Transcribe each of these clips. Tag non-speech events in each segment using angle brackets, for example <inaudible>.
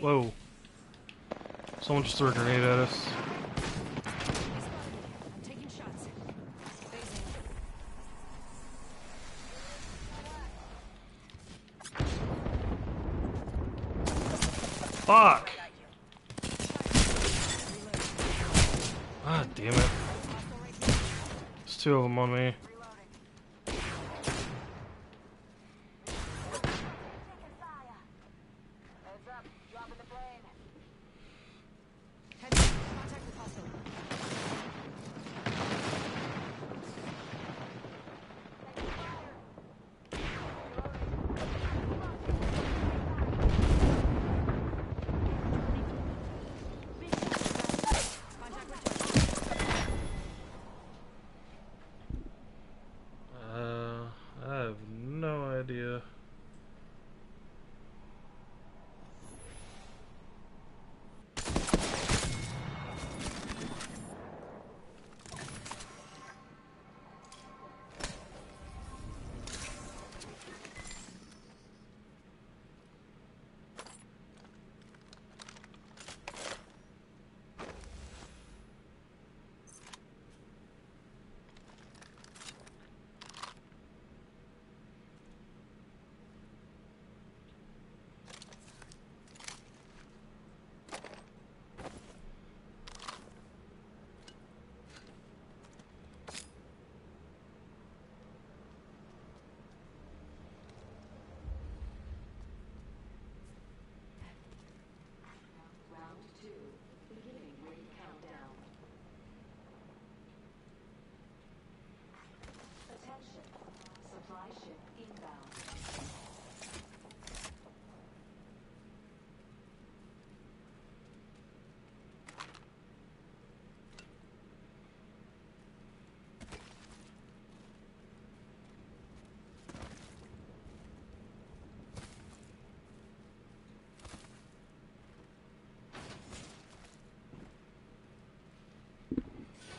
Whoa. Someone just threw a grenade at us. Fuck! Ah, damn it. There's two of them on me.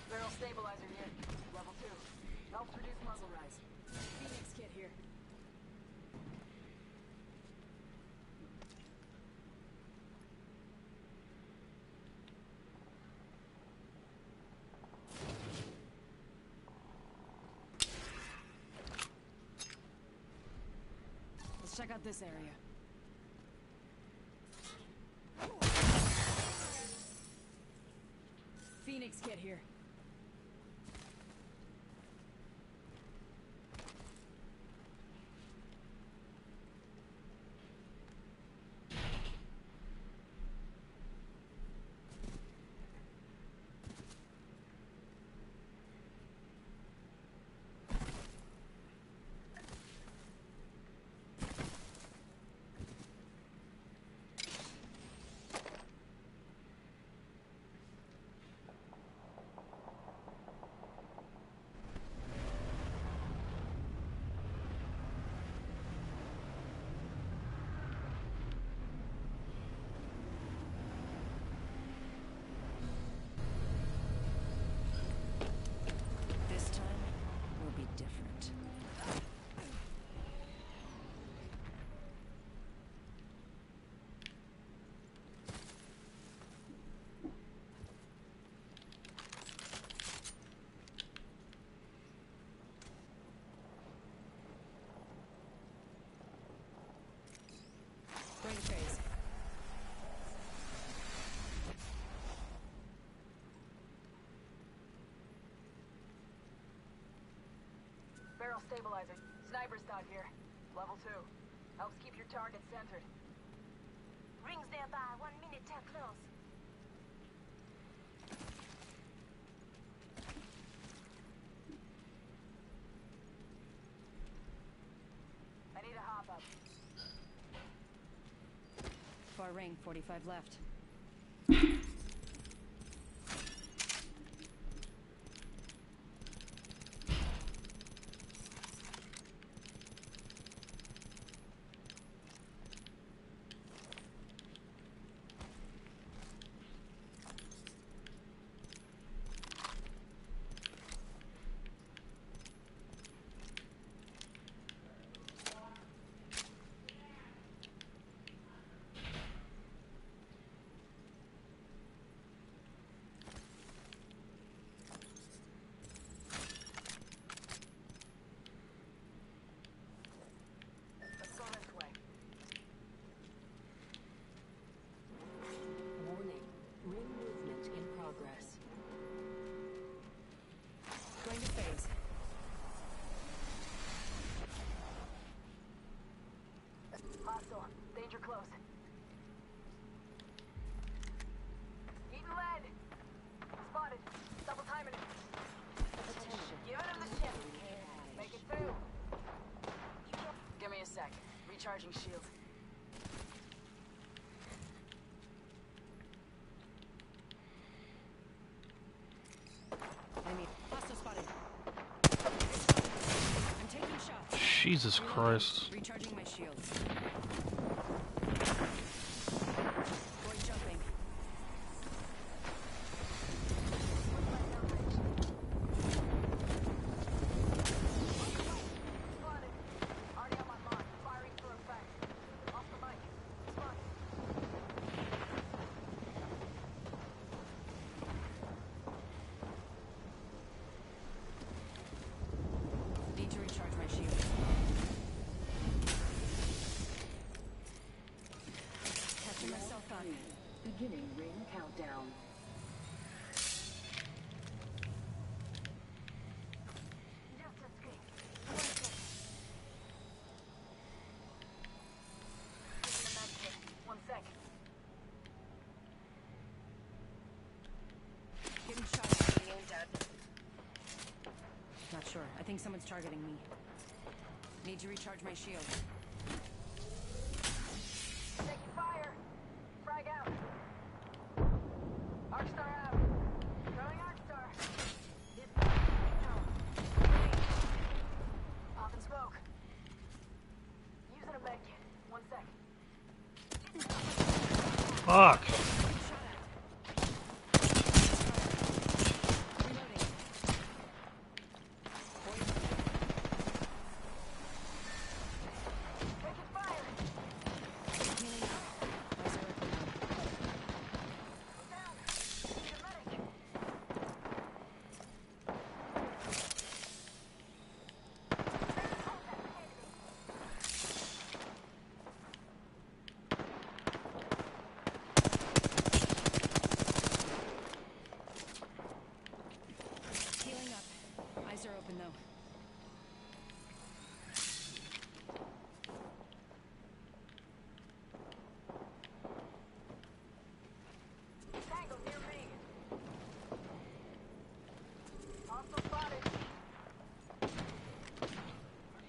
Barrel stabilizer here. Level two. Helps reduce muzzle rise. Phoenix kit here. Let's check out this area. Phoenix kit here. Barrel stabilizer. Sniper's stock here. Level two. Helps keep your target centered. Rings nearby. One minute till close. I need a hop up. Far ring, 45 left. Recharging shield. Enemy. Hostile spotted. I'm taking shots. Jesus Christ. Recharging my shields. Going jumping. Spotted. Already on my mark. Firing for effect. Off the mic. Spotted. Need to recharge my shields. Catching myself up. Beginning ring countdown. Just escape. One second. Taking a med kit. One sec. Getting shot. Not sure. I think someone's targeting me. Need to recharge my shield. Taking fire. Frag out. Arcstar out. Throwing Arcstar. Hit. Popping smoke. Using a med kit. One sec. Fuck. Shot at. Reloading. Taking fire. Healing up. Eyes are open now. Down. Need a medic. Healing up. Eyes are open though.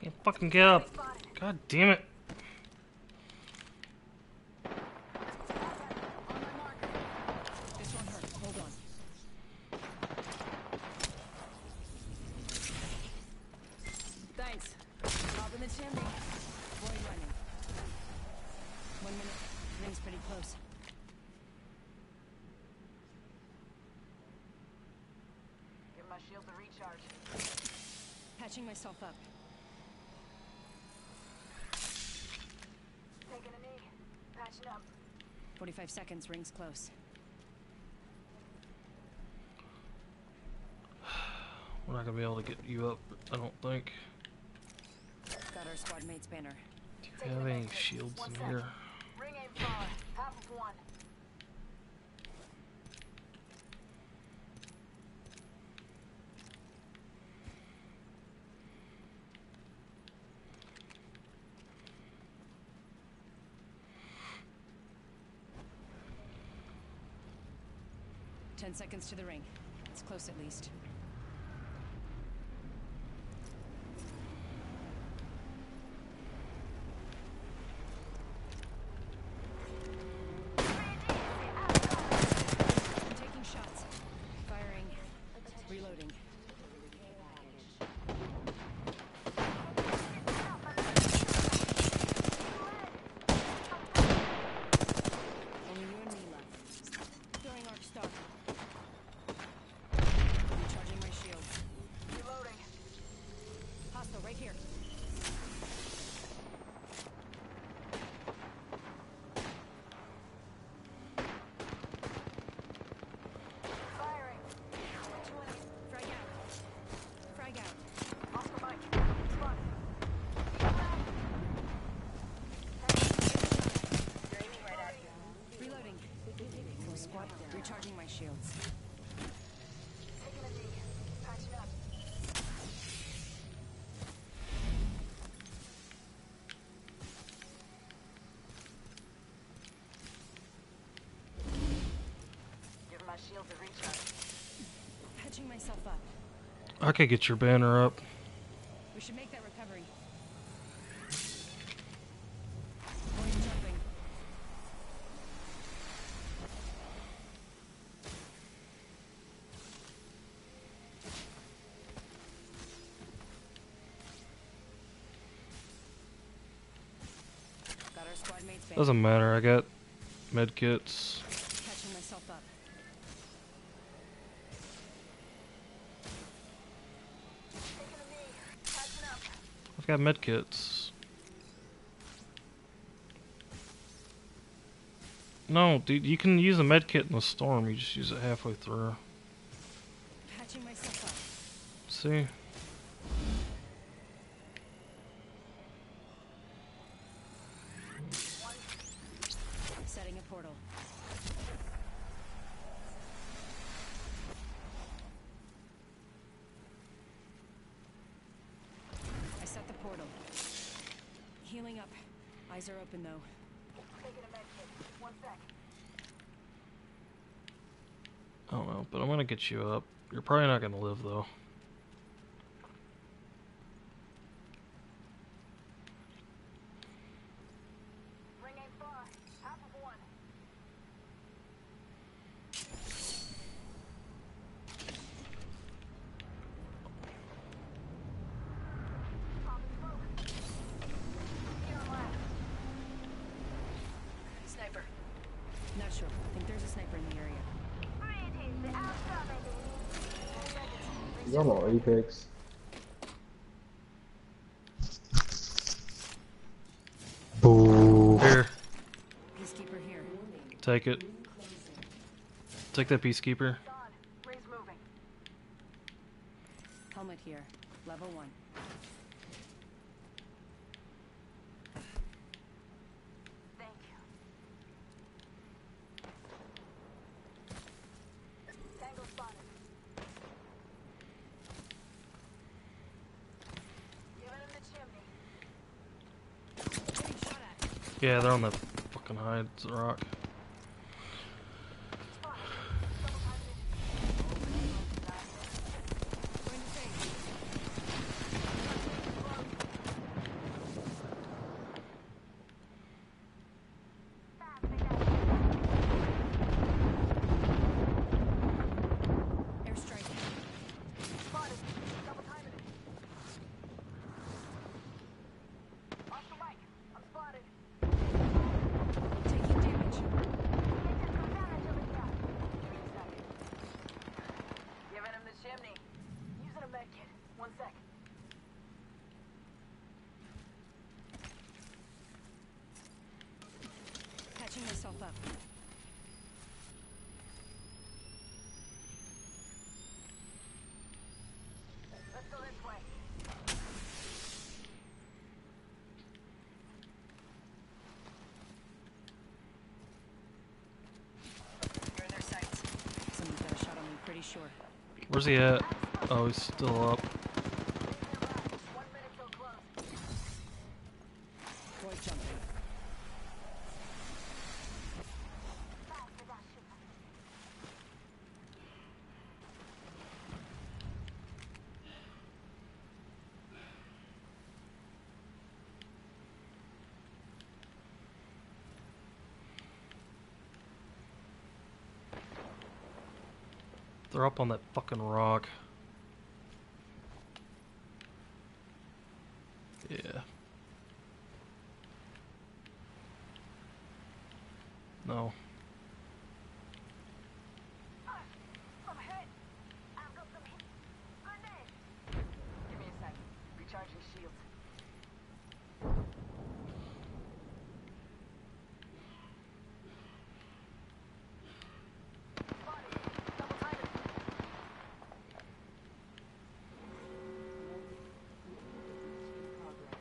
Can't fucking get up. God damn it. On my mark. This one hurt. Hold on. Thanks. Hop in the chimney. Boy running. One minute. Ring's pretty close. Give my shield a recharge. Patching myself up. Taking a knee. Patching up. 45 seconds. Ring's close. <sighs> We're not gonna be able to get you up, I don't think. Got our squad mate's banner. Do you have any shields in here? Ring aim far. Half of one. Ten seconds to the ring. It's close at least. I'm taking shots. Firing. Reloading. Only you and me left. Throwing arc star. Recharging shields are recharged. Patching myself up. I could get your banner up. We should make that recovery. Point jumping. Got our squad mates back. Doesn't matter. I got med kits. Got medkits. No, dude, you can use a medkit in the storm. You just use it halfway through. Patching myself up. See? Setting a portal. I set the portal. Healing up. Eyes are open though. One sec. I don't know, but I'm gonna get you up. You're probably not gonna live though. Ring ain't far. Half of one. Popping smoke. Get on last. Sniper. Not sure. think there's a sniper in the area. Greetings, the Alpha Seconds. Y'all on Apex. Boo. Here, Peacekeeper here. take it. Take that peacekeeper. Gone. Ring's moving. Helmet here. Level one. Thank you. Tango spotted. Give it in the chimney. Getting shot at. Yeah, they're on the fucking hides rock. Spotted. Double timing it. Going to face. Airstrike. Spotted. Double timing it. Off the mic. I'm spotted. Taking damage. Give me a second. Giving him the chimney. Using a med kit. One sec. Patching myself up. Let's go this way. You're in their sights. Someone's got a shot on me, pretty sure. Where's he at? Oh, he's still up. They're up on that fucking rock. Yeah. No. I'm hit. I've got some hit. Grenade. Give me a sec. Recharging shields. Spotted. Double timing. Progress.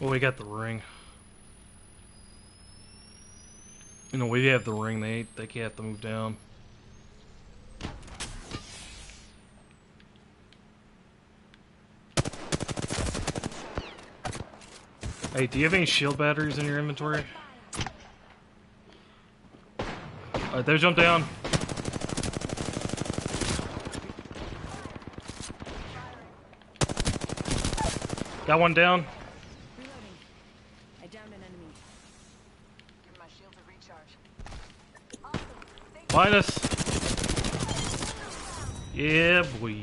Well, we got the ring. You know, we have the ring. They they can't have to move down. Hey, do you have any shield batteries in your inventory? Alright, they jump down. Got one down. Reloading. I downed an enemy. Give my shield a recharge. Behind us. Yeah, boy.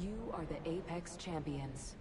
You are the Apex Champions.